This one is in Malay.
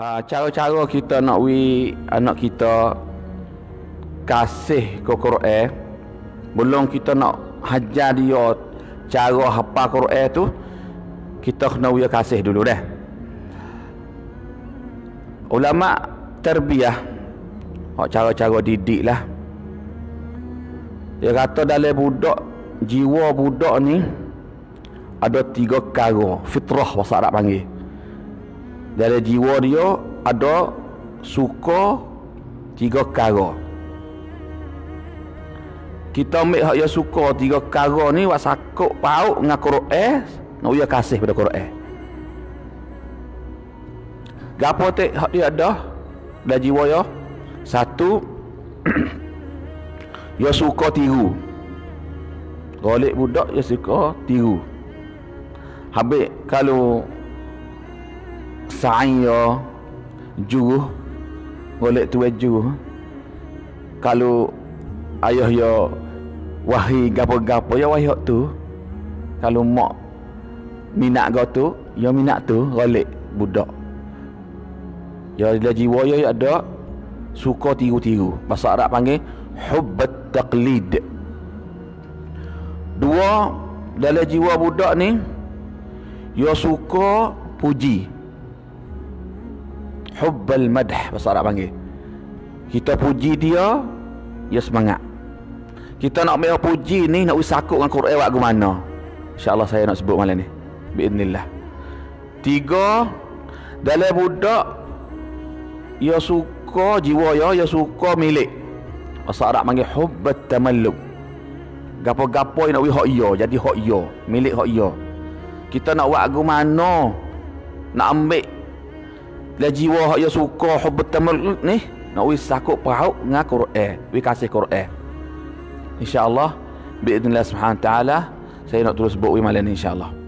Ah, cara-cara kita nak wi anak kita kasih ke Quran belum kita nak hajar dia cara hafal Quran tu kita kena wi kasih dulu dah. Ulama terbiah hak cara-cara didik lah. Dia kata dalam budak jiwa budak ni ada tiga perkara fitrah bahasa Arab panggil dari jiwa dia ada suka tiga perkara. Kita ambil hak yang suka tiga perkara ni wak sakut pauk dengan Quran nak uya kasih pada Quran gapo tek hak dia ada dan jiwa ya satu ya suka tiru. Golik budak ya suka tiru. Habis kalau saya juruh golek tu juruh kalau ayah ya wahi gapo-gapo ya wahi tu. Kalau mak minat kau tu ya minat tu golek budak ya dia jiwa ya ada suka tiru-tiru. Bahasa Arab panggil hubbat taqlid. Dua dalam jiwa budak ni ya suka puji hubbal madah bahasa Arab panggil. Kita puji dia dia semangat. Kita nak ambil puji ni nak usakut dengan Quran waktu mana? insyaAllah saya nak sebut malam ni. Biiznillah tiga dalam budak ia suka jiwa ya ia suka milik. Bahasa Arab panggil hubbat tamalluk gapo-gapo nak wi hak iya jadi hak iya milik hak iya kita nak agu mana? Nak ambil lah jiwa hak ya suka hubbat tamalluk ni nak wi sakut pauk dengan Quran wi kasih Quran. Insyaallah biidznillah subhanahu taala saya nak terus sebut wi malam ni insyaallah